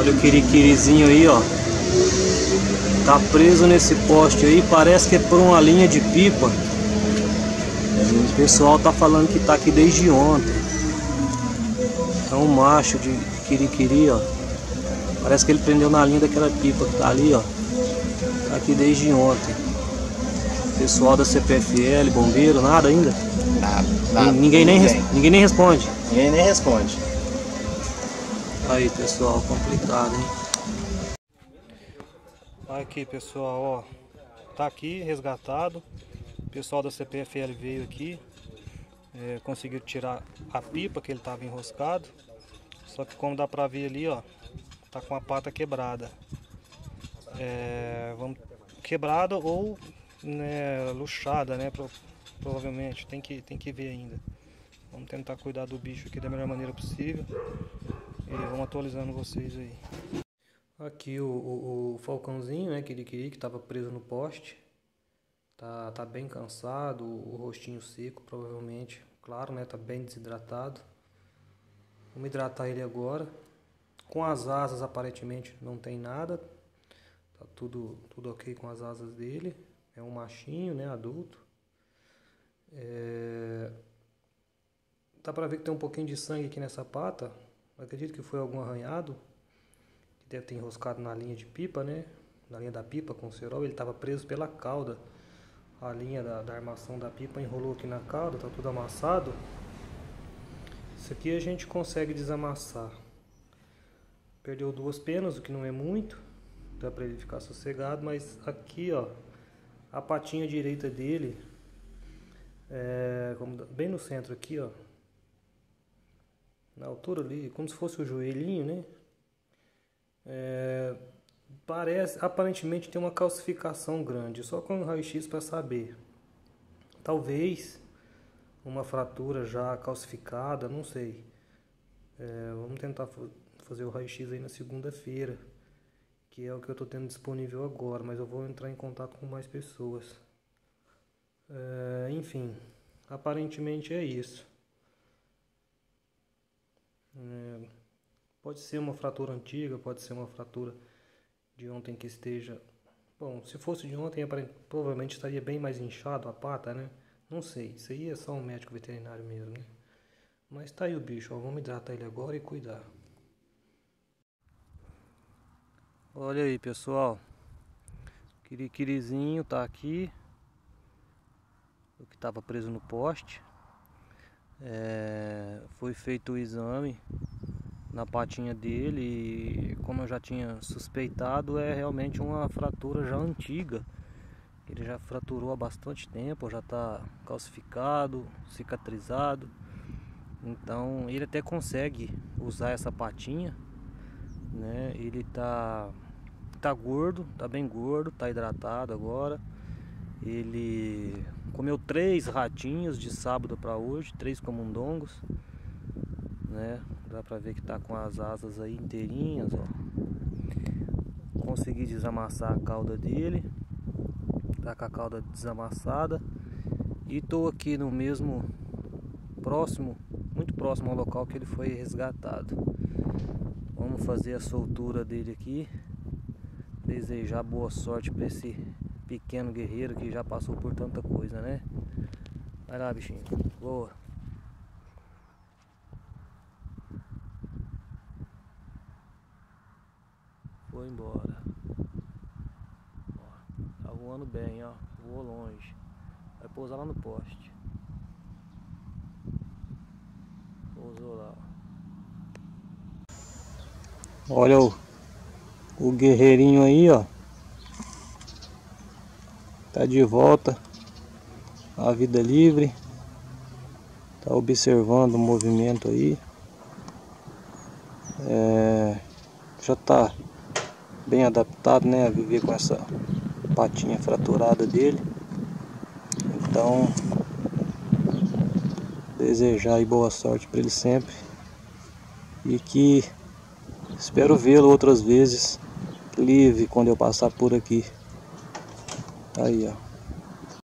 Olha o quiriquirizinho aí, ó. Tá preso nesse poste aí, parece que é por uma linha de pipa. O pessoal tá falando que tá aqui desde ontem. É um macho de quiriquiri, ó. Parece que ele prendeu na linha daquela pipa que tá ali, ó. Tá aqui desde ontem. Pessoal da CPFL, bombeiro, nada ainda? Nada, nada. Ninguém, nem, ninguém. ninguém nem responde. Ninguém nem responde. Aí pessoal, complicado, hein? Aqui pessoal, ó. Tá aqui resgatado. O pessoal da CPFL veio aqui. É, conseguiu tirar a pipa que ele tava enroscado. Só que como dá pra ver ali, ó. Tá com a pata quebrada. É, vamos, quebrada ou né, luxada, né? Pro, provavelmente. Tem que, tem que ver ainda. Vamos tentar cuidar do bicho aqui da melhor maneira possível. Vamos atualizando vocês aí. Aqui o, o, o falcãozinho, né, Kirikiri, que estava preso no poste. Tá, tá bem cansado, o, o rostinho seco, provavelmente. Claro, né, tá bem desidratado. Vamos hidratar ele agora. Com as asas, aparentemente, não tem nada. Tá tudo, tudo ok com as asas dele. É um machinho, né, adulto. É... Dá pra ver que tem um pouquinho de sangue aqui nessa pata. Acredito que foi algum arranhado. Que deve ter enroscado na linha de pipa, né? Na linha da pipa com o cerol. Ele estava preso pela cauda. A linha da, da armação da pipa enrolou aqui na cauda. Tá tudo amassado. Isso aqui a gente consegue desamassar. Perdeu duas penas, o que não é muito. Dá pra ele ficar sossegado. Mas aqui, ó. A patinha direita dele. É, bem no centro aqui, ó na altura ali, como se fosse o joelhinho, né? É, parece, aparentemente tem uma calcificação grande, só com raio-x para saber. Talvez uma fratura já calcificada, não sei. É, vamos tentar fazer o raio-x aí na segunda-feira, que é o que eu estou tendo disponível agora, mas eu vou entrar em contato com mais pessoas. É, enfim, aparentemente é isso. É, pode ser uma fratura antiga, pode ser uma fratura de ontem que esteja. Bom, se fosse de ontem, provavelmente estaria bem mais inchado a pata, né? Não sei, isso aí é só um médico veterinário mesmo, né? Mas tá aí o bicho, ó, vamos hidratar ele agora e cuidar. Olha aí, pessoal. Quiriquirizinho tá aqui. O que estava preso no poste. É, foi feito o exame na patinha dele e como eu já tinha suspeitado é realmente uma fratura já antiga. Ele já fraturou há bastante tempo já está calcificado cicatrizado. Então ele até consegue usar essa patinha né? Ele tá tá gordo tá bem gordo tá hidratado agora ele comeu três ratinhos de sábado para hoje, três camundongos, né? Dá pra ver que tá com as asas aí inteirinhas, ó. Consegui desamassar a cauda dele. Tá com a cauda desamassada. E tô aqui no mesmo próximo, muito próximo ao local que ele foi resgatado. Vamos fazer a soltura dele aqui. Desejar boa sorte para esse pequeno guerreiro que já passou por tanta coisa, né? Vai lá, bichinho. Boa. Foi embora. Ó, tá voando bem, ó. Voou longe. Vai pousar lá no poste. Pousou lá, ó. Olha o, o guerreirinho aí, ó. Tá de volta à vida livre. Tá observando o movimento aí. É, já tá bem adaptado, né, a viver com essa patinha fraturada dele. Então, desejar aí boa sorte para ele sempre. E que espero vê-lo outras vezes livre quando eu passar por aqui. Aí, ó.